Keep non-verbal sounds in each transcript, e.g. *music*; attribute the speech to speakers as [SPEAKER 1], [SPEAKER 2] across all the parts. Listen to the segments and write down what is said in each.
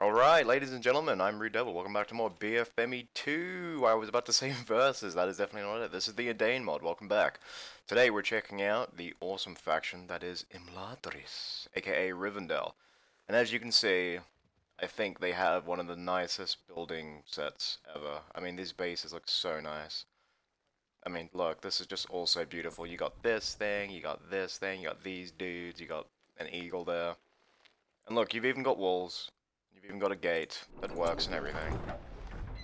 [SPEAKER 1] Alright, ladies and gentlemen, I'm RuudDevil. Welcome back to more BFME 2. I was about to say *laughs* verses, that is definitely not it. This is the Edain mod. Welcome back. Today we're checking out the awesome faction that is Imladris, aka Rivendell. And as you can see, I think they have one of the nicest building sets ever. I mean, these bases look so nice. I mean, look, this is just all so beautiful. You got this thing, you got this thing, you got these dudes, you got an eagle there. And look, you've even got walls. Even got a gate that works and everything.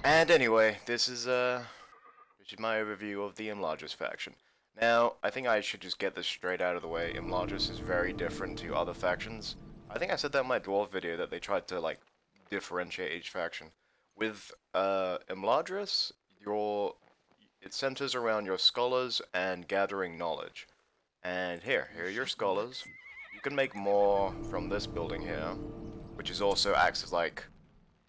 [SPEAKER 1] And anyway, this is uh, this is my overview of the Imladris faction. Now, I think I should just get this straight out of the way. Imladris is very different to other factions. I think I said that in my dwarf video that they tried to like differentiate each faction. With uh, your it centers around your scholars and gathering knowledge. And here, here are your scholars. You can make more from this building here which is also acts as like,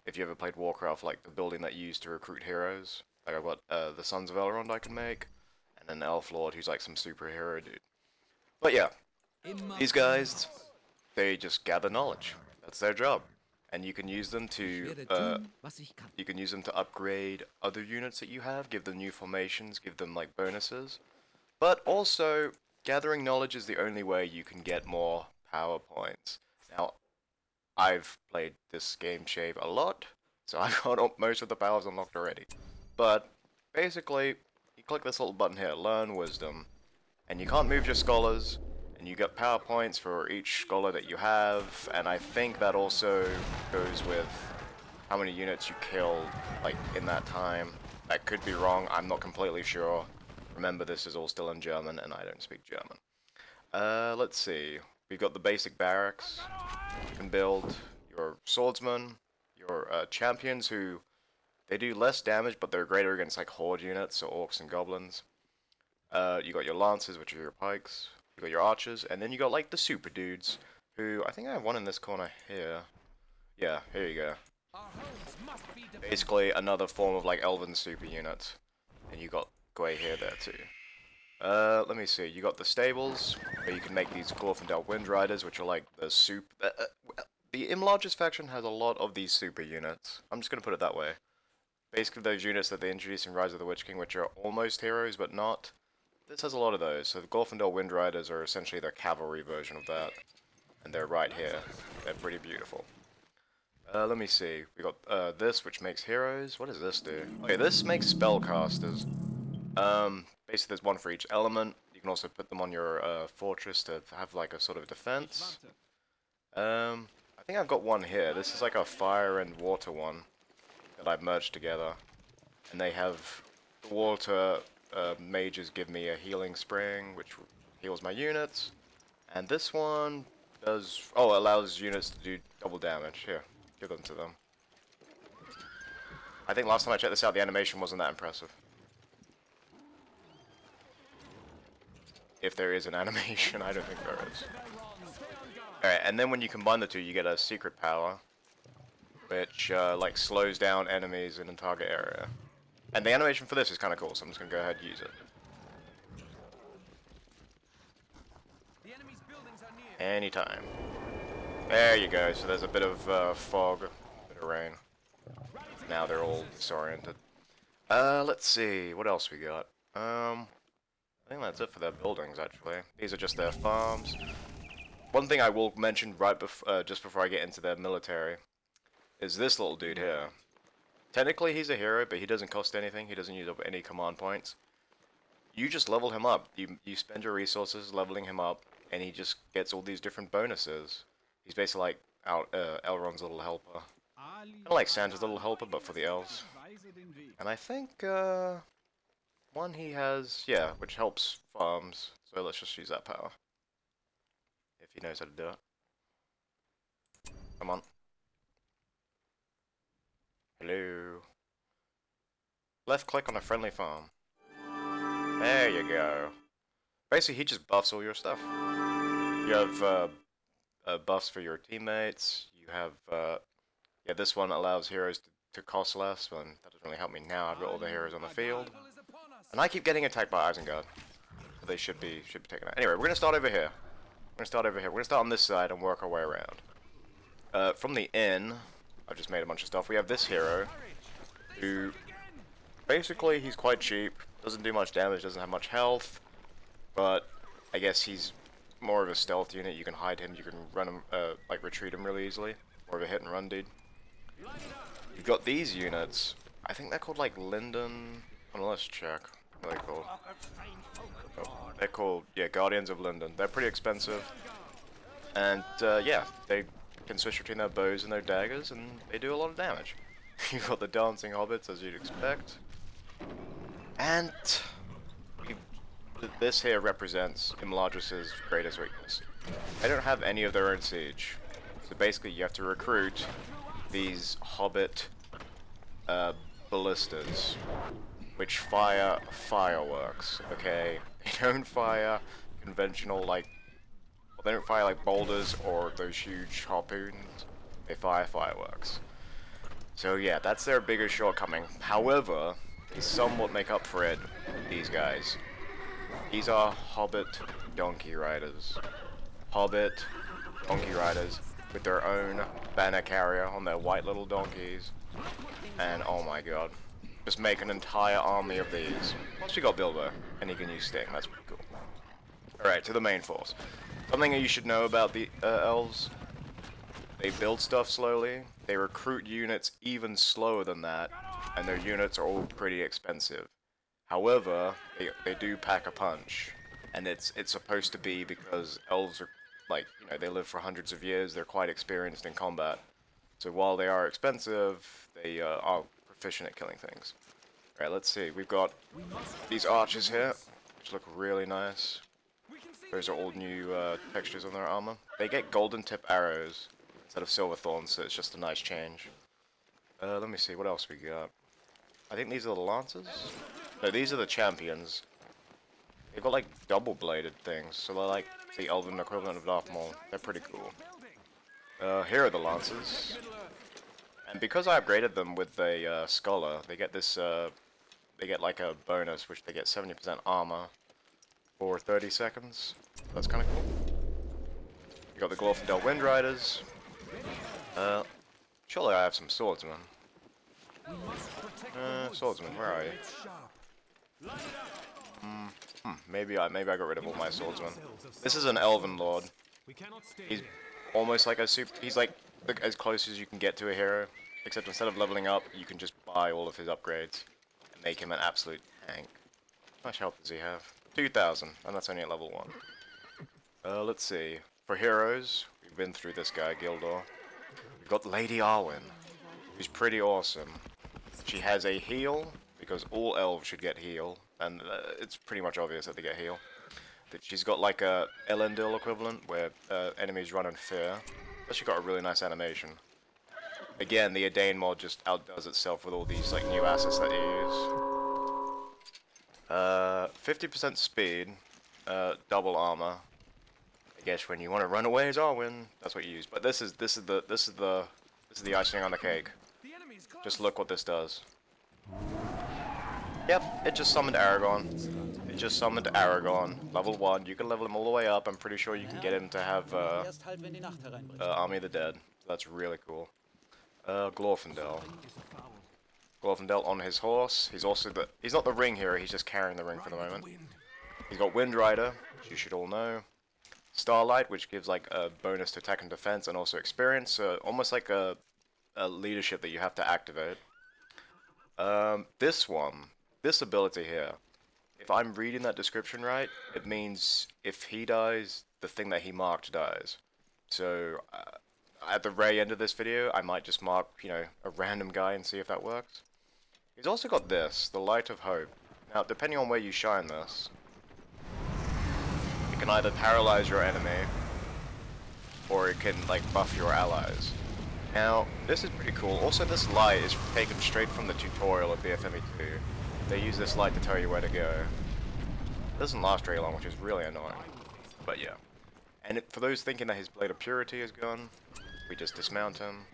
[SPEAKER 1] if you ever played Warcraft, like the building that you use to recruit heroes. Like I've got uh, the Sons of Elrond I can make, and an Elf Lord who's like some superhero dude. But yeah, these guys, they just gather knowledge. That's their job, and you can use them to uh, you can use them to upgrade other units that you have, give them new formations, give them like bonuses. But also, gathering knowledge is the only way you can get more power points. Now, I've played this game shave a lot, so *laughs* I've got most of the powers unlocked already. But basically, you click this little button here, Learn Wisdom, and you can't move your scholars, and you get power points for each scholar that you have, and I think that also goes with how many units you killed, like, in that time. That could be wrong, I'm not completely sure. Remember, this is all still in German, and I don't speak German. Uh, let's see. We've got the basic barracks. Can build your swordsmen, your uh, champions who they do less damage, but they're greater against like horde units, so orcs and goblins. Uh, you got your lances, which are your pikes. You got your archers, and then you got like the super dudes, who I think I have one in this corner here. Yeah, here you go. Basically, another form of like elven super units, and you got Gwaihir there too. Uh, let me see. You got the stables, where you can make these Glorfindel Wind Riders, which are like the soup. Uh, uh, the Imladris faction has a lot of these super units. I'm just gonna put it that way. Basically, those units that they introduced in Rise of the Witch King, which are almost heroes but not. This has a lot of those. So the Glorfindel Wind Riders are essentially their cavalry version of that, and they're right here. They're pretty beautiful. Uh, let me see. We got uh, this, which makes heroes. What does this do? Okay, this makes spellcasters. Um, basically, there's one for each element. You can also put them on your uh, fortress to have like a sort of defense. Um, I think I've got one here. This is like a fire and water one that I've merged together. And they have the water uh, mages give me a healing spring, which heals my units. And this one does, oh, allows units to do double damage. Here, give them to them. I think last time I checked this out, the animation wasn't that impressive. If there is an animation. I don't think there is. Alright, and then when you combine the two, you get a secret power, which, uh, like, slows down enemies in a target area. And the animation for this is kind of cool, so I'm just going to go ahead and use it. Anytime. There you go, so there's a bit of uh, fog, a bit of rain. Now they're all disoriented. Uh, let's see, what else we got? Um, I think that's it for their buildings, actually. These are just their farms. One thing I will mention right bef uh, just before I get into their military is this little dude here. Technically, he's a hero, but he doesn't cost anything. He doesn't use up any command points. You just level him up. You, you spend your resources leveling him up, and he just gets all these different bonuses. He's basically like Al uh, Elrond's little helper. Kind of like Santa's little helper, but for the elves. And I think, uh, one he has, yeah, which helps farms. So let's just use that power. If he knows how to do it. Come on. Hello. Left click on a friendly farm. There you go. Basically, he just buffs all your stuff. You have uh, uh, buffs for your teammates. You have, uh, yeah, this one allows heroes to, to cost less, but that doesn't really help me now. I've got all the heroes on the field. And I keep getting attacked by Isengard. So they should be should be taken out. Anyway, we're gonna start over here. We're gonna start over here. We're gonna start on this side and work our way around. Uh, from the inn, I've just made a bunch of stuff. We have this hero, who basically he's quite cheap, doesn't do much damage, doesn't have much health, but I guess he's more of a stealth unit. You can hide him, you can run him, uh, like retreat him really easily. More of a hit and run dude. You've got these units. I think they're called like Lindon. Oh, let's check. What they called? Oh, they're called yeah Guardians of Lindon. They're pretty expensive, and uh, yeah, they can switch between their bows and their daggers, and they do a lot of damage. *laughs* You've got the dancing hobbits, as you'd expect, and this here represents Imladris's greatest weakness. They don't have any of their own siege, so basically you have to recruit these hobbit uh, ballistas, which fire fireworks. Okay, *laughs* they don't fire conventional like. Well, they don't fire like boulders or those huge harpoons. They fire fireworks. So yeah, that's their biggest shortcoming. However, they somewhat make up for it. These guys. These are Hobbit donkey riders. Hobbit donkey riders with their own banner carrier on their white little donkeys. And oh my god. Just make an entire army of these. Plus you got Bilbo, and he can use Sting, that's pretty cool. Alright, to the main force. Something that you should know about the uh, elves. They build stuff slowly, they recruit units even slower than that, and their units are all pretty expensive. However, they, they do pack a punch, and it's it's supposed to be because elves are like you know they live for hundreds of years. They're quite experienced in combat, so while they are expensive, they uh, are proficient at killing things. All right, let's see. We've got these archers here, which look really nice. Those are all new uh, textures on their armor. They get golden tip arrows instead of silver thorns, so it's just a nice change. Uh, let me see, what else we got? I think these are the lances? No, these are the champions. They've got like double-bladed things, so they're like the elven equivalent of Darth Maul. They're pretty cool. Uh, here are the lances. And because I upgraded them with a uh, scholar, they get this, uh, they get like a bonus, which they get 70% armor for 30 seconds. That's kind of cool. You got the Glorfindel Wind Riders. Uh, surely I have some swordsmen. Uh, swordsman, where are you? Mm, hmm, maybe I maybe I got rid of all my swordsmen. This is an elven lord. He's almost like a super. He's like as close as you can get to a hero, except instead of leveling up, you can just buy all of his upgrades and make him an absolute tank. How much health does he have? 2,000, and that's only at level one. Uh, let's see. For heroes, we've been through this guy, Gildor. We've got Lady Arwen, who's pretty awesome. She has a heal, because all elves should get heal, and uh, it's pretty much obvious that they get heal. But she's got like a Elendil equivalent, where uh, enemies run in fear. But she got a really nice animation. Again, the Edain mod just outdoes itself with all these like new assets that you use. Uh, 50% speed, uh, double armor. I guess when you want to run away as Arwen, that's what you use. But this is this is the this is the this is the icing on the cake. Just look what this does. Yep, it just summoned Aragorn. It just summoned Aragorn, level 1. You can level him all the way up. I'm pretty sure you can get him to have uh, uh, Army of the Dead. That's really cool. Uh, Glorfindel. Glorfindel on his horse. He's also the... He's not the ring hero, he's just carrying the ring for the moment. He's got Wind Rider, which you should all know. Starlight, which gives like a bonus to attack and defense and also experience. So almost like a, a leadership that you have to activate. Um, this one, this ability here, if I'm reading that description right, it means if he dies, the thing that he marked dies. So, uh, at the very end of this video, I might just mark, you know, a random guy and see if that works. He's also got this, the Light of Hope. Now, depending on where you shine this, it can either paralyze your enemy, or it can, like, buff your allies. Now, this is pretty cool. Also, this light is taken straight from the tutorial of BFME 2. They use this light to tell you where to go. It doesn't last very long, which is really annoying. But yeah. And it, for those thinking that his Blade of Purity is gone, we just dismount him.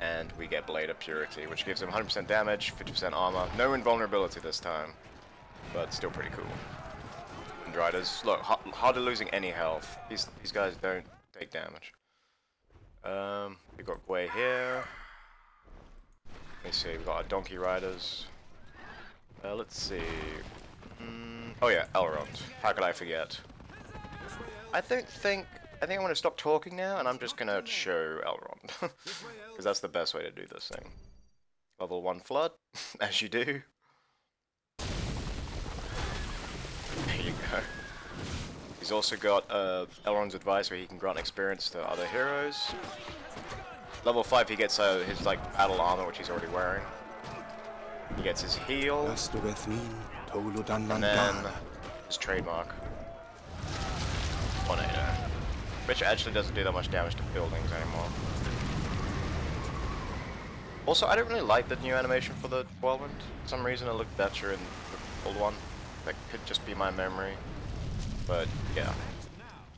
[SPEAKER 1] And we get Blade of Purity, which gives him 100% damage, 50% armor. No invulnerability this time, but still pretty cool. And Riders, look, hardly losing any health. These, these guys don't take damage. Um, we got way here. Let me see, we've got our donkey riders. Uh, let's see. Mm, oh yeah, Elrond. How could I forget? I don't think... I think I'm going to stop talking now, and I'm just going to show Elrond. *laughs* Because that's the best way to do this thing. Level 1 Flood, *laughs* as you do. There you go. He's also got uh, Elrond's advice where he can grant experience to other heroes. Level 5 he gets uh, his like battle armor which he's already wearing. He gets his heal. And then his trademark. 180. Which actually doesn't do that much damage to buildings anymore. Also, I don't really like the new animation for the Whirlwind. For some reason it looked better in the old one. That could just be my memory. But, yeah.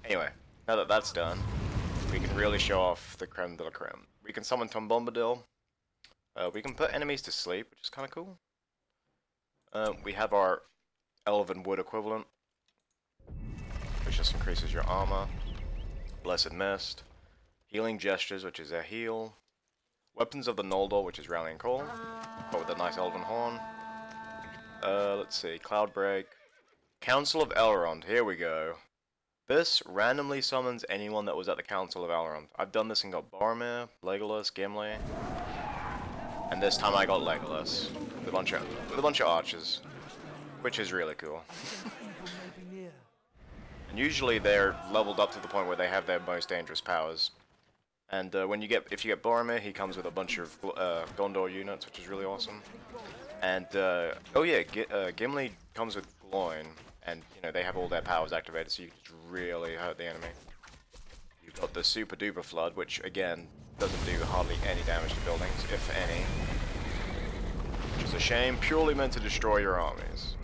[SPEAKER 1] Anyway, now that that's done, we can really show off the creme de la creme. We can summon Tom Bombadil. Uh, we can put enemies to sleep, which is kind of cool. Um, we have our Elven Wood equivalent, which just increases your armor. Blessed Mist. Healing Gestures, which is a heal. Weapons of the Noldor, which is Rallying Call, but with a nice Elven Horn. Uh, let's see, Cloud Break. Council of Elrond, here we go. This randomly summons anyone that was at the Council of Elrond. I've done this and got Boromir, Legolas, Gimli. And this time I got Legolas. With a bunch of, with a bunch of archers. Which is really cool. *laughs* and usually they're leveled up to the point where they have their most dangerous powers. And uh, when you get, if you get Boromir, he comes with a bunch of uh, Gondor units, which is really awesome. And, uh, oh yeah, G uh, Gimli comes with Gloin, and you know they have all their powers activated, so you can just really hurt the enemy. You've got the Super Duper Flood, which again doesn't do hardly any damage to buildings, if any. Which is a shame, purely meant to destroy your armies.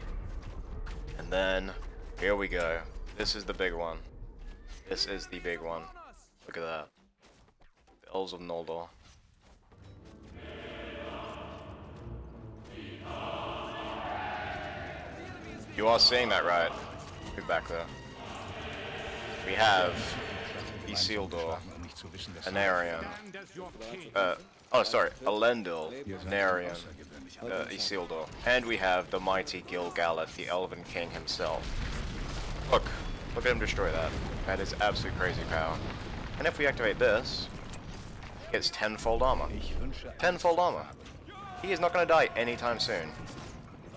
[SPEAKER 1] And then, here we go. This is the big one. This is the big one. Look at that. The Elves of Noldor. You are seeing that right. Get back there. We have Isildur, Anarion, uh, oh sorry, Elendil, Anarion, uh, Isildur, and we have the mighty Gil-galad, the Elven King himself. Look, look at him destroy that. That is absolute crazy power. And if we activate this, gets tenfold armor. Tenfold armor. He is not going to die anytime soon.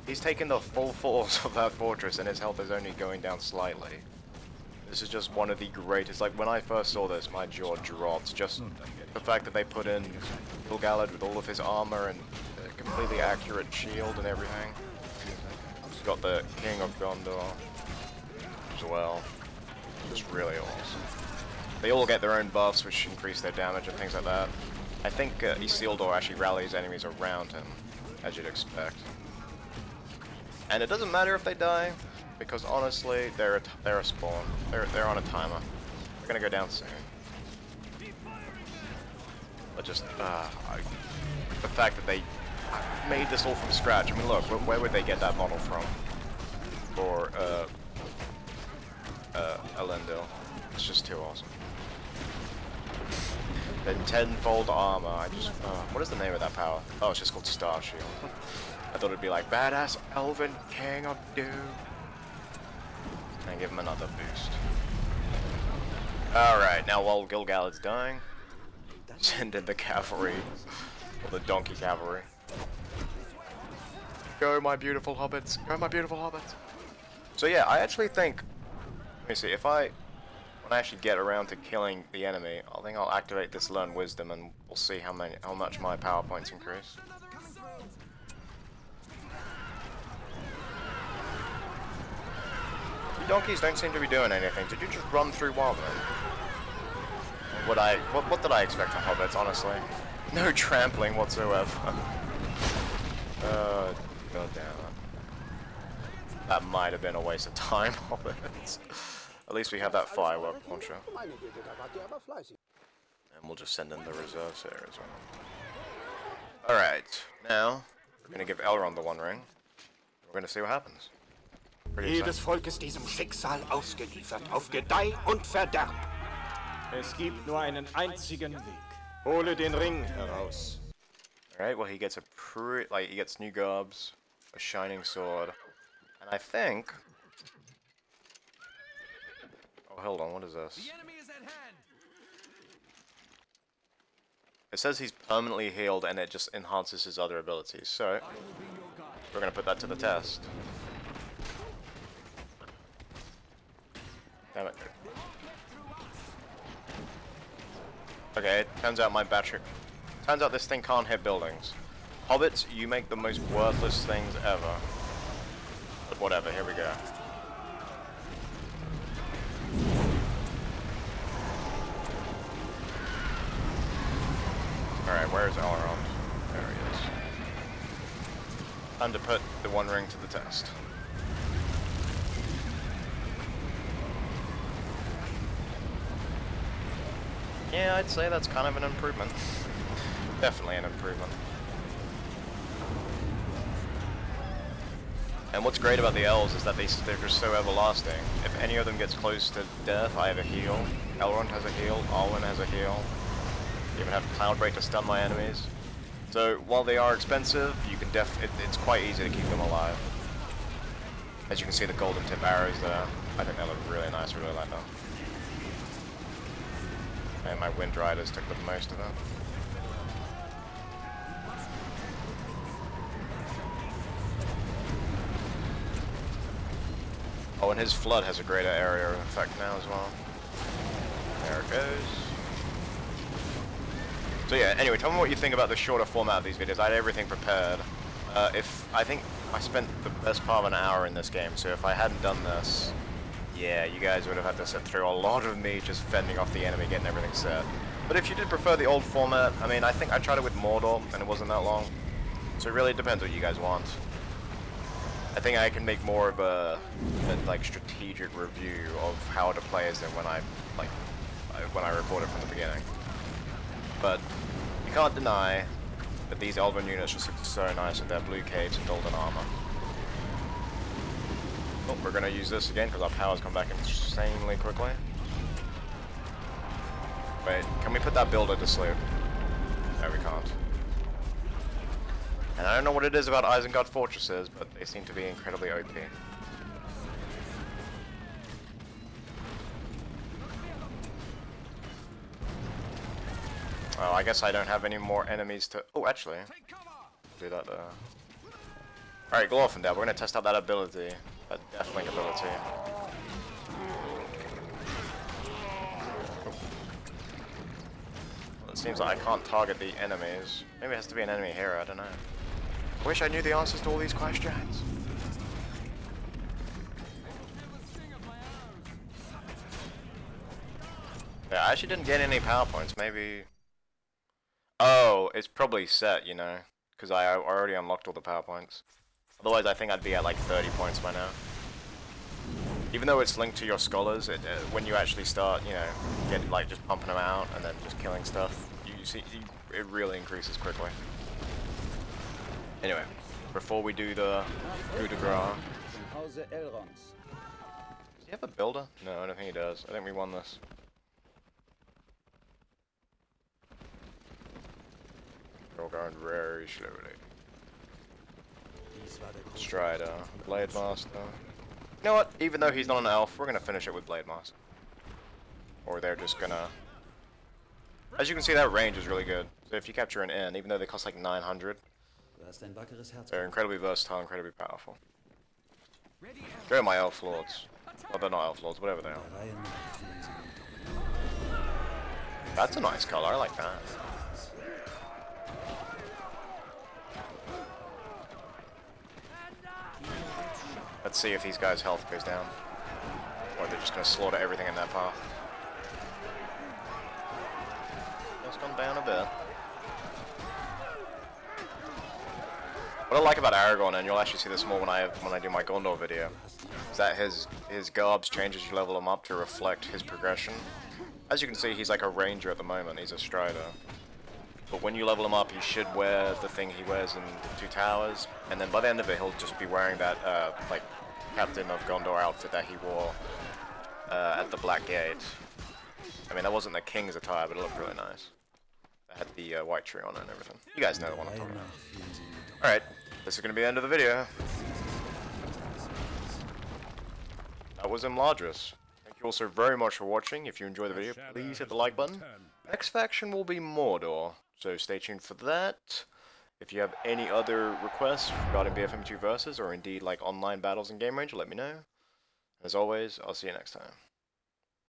[SPEAKER 1] He's taken the full force of that fortress and his health is only going down slightly. This is just one of the greatest, like when I first saw this, my jaw dropped. Just the fact that they put in Gil-galad with all of his armor and a completely accurate shield and everything. He's got the King of Gondor as well. Just really awesome. They all get their own buffs which increase their damage and things like that. I think uh, Isildur actually rallies enemies around him, as you'd expect. And it doesn't matter if they die, because honestly, they're a, they're a spawn. They're, they're on a timer. They're gonna go down soon. But just, uh, I, the fact that they made this all from scratch. I mean, look, where, where would they get that model from? For, uh, uh, Elendil. It's just too awesome. Then tenfold armor, I just, uh, what is the name of that power? Oh, it's just called Star Shield. *laughs* I thought it'd be like badass Elven King of Doom. And give him another boost. Alright, now while Gil-galad's dying, *laughs* send in the cavalry. Or the donkey cavalry. Go my beautiful hobbits. Go my beautiful hobbits. So yeah, I actually think let me see, if I when I actually get around to killing the enemy, I think I'll activate this learn wisdom and we'll see how many how much my power points increase. You donkeys don't seem to be doing anything. Did you just run through Wildman? What I what, what did I expect from hobbits, honestly? No *laughs* trampling whatsoever. *laughs* uh, god. That might have been a waste of time, *laughs* hobbits. At least we have that firework launcher. And we'll just send in the reserves here as well. Alright, now we're gonna give Elrond the One Ring. We're gonna see what happens.
[SPEAKER 2] Jedes Volk ist diesem Schicksal ausgeliefert, auf Gedeih und Verderb.
[SPEAKER 3] Es gibt nur einen einzigen Weg.
[SPEAKER 2] Hole den Ring heraus.
[SPEAKER 1] Alright, well he gets a pre like he gets new gobs, a shining sword, and I think Oh hold on, what is this?
[SPEAKER 3] The enemy is at hand.
[SPEAKER 1] It says he's permanently healed and it just enhances his other abilities, so
[SPEAKER 3] I will be your guide.
[SPEAKER 1] we're gonna put that to the test. Damn it. Okay, it turns out my battery... Turns out this thing can't hit buildings. Hobbits, you make the most worthless things ever. But whatever, here we go. Alright, where's Elrond? There he is. Time to put the One Ring to the test. Yeah, I'd say that's kind of an improvement. *laughs* Definitely an improvement. And what's great about the elves is that they, they're just so everlasting. If any of them gets close to death, I have a heal. Elrond has a heal, Arwen has a heal. Even have Cloudbreak to stun my enemies. So while they are expensive, you can def it, it's quite easy to keep them alive. As you can see the golden tip arrows there. I think they look really nice, really like them. And my Wind Riders took the most of them. Oh, and his Flood has a greater area of effect now as well. There it goes. So yeah, anyway, tell me what you think about the shorter format of these videos. I had everything prepared. Uh, if I think I spent the best part of an hour in this game, so if I hadn't done this, yeah, you guys would have had to sit through a lot of me just fending off the enemy, getting everything set. But if you did prefer the old format, I mean, I think I tried it with Mordor, and it wasn't that long. So it really depends what you guys want. I think I can make more of a, a like strategic review of how to play as them when I like when I record it from the beginning. But you can't deny that these Elven units just look so nice with their blue capes and golden armor. Oh, we're gonna use this again because our powers come back insanely quickly. Wait, can we put that builder to sleep? No, we can't. And I don't know what it is about Isengard fortresses, but they seem to be incredibly OP. guess I don't have any more enemies to... Oh, actually, do that there. Alright, go off and Glorfindel, we're gonna test out that ability. That Deathlink ability. Well, it seems like I can't target the enemies. Maybe it has to be an enemy hero, I don't know. Wish I knew the answers to all these questions. Yeah, I actually didn't get any PowerPoints, maybe... It's probably set, you know, because I already unlocked all the PowerPoints. Otherwise, I think I'd be at like 30 points by now. Even though it's linked to your scholars, it, uh, when you actually start, you know, get like just pumping them out and then just killing stuff, you, you see, you, it really increases quickly. Anyway, before we do the coup de grace, does he have a builder? No, I don't think he does. I think we won this. All going very slowly. Strider, Blade Master. You know what? Even though he's not an elf, we're gonna finish it with Blade Master. Or they're just gonna. As you can see, that range is really good. So if you capture an inn, even though they cost like 900,
[SPEAKER 4] Du hast ein wackeres Herz.
[SPEAKER 1] they're incredibly versatile, incredibly powerful. Go my elf lords. Well, they're not elf lords, whatever they are. That's a nice color. I like that. Let's see if these guys' health goes down. Or they're just gonna slaughter everything in their path. It's gone down a bit. What I like about Aragorn, and you'll actually see this more when I when I do my Gondor video, is that his his garbs change as you level him up to reflect his progression. As you can see, he's like a ranger at the moment. He's a strider. But when you level him up, he should wear the thing he wears in Two Towers, and then by the end of it, he'll just be wearing that uh, like Captain of Gondor outfit that he wore uh, at the Black Gate. I mean, that wasn't the king's attire, but it looked really nice. That had the uh, white tree on it and everything. You guys know the one I'm talking about. Alright, this is going to be the end of the video. That was Imladris. Thank you all so very much for watching. If you enjoyed the video, please hit the like button. Next faction will be Mordor, so stay tuned for that. If you have any other requests regarding BFM2 Versus, or indeed like online battles in GameRanger, let me know. As always, I'll see you next time.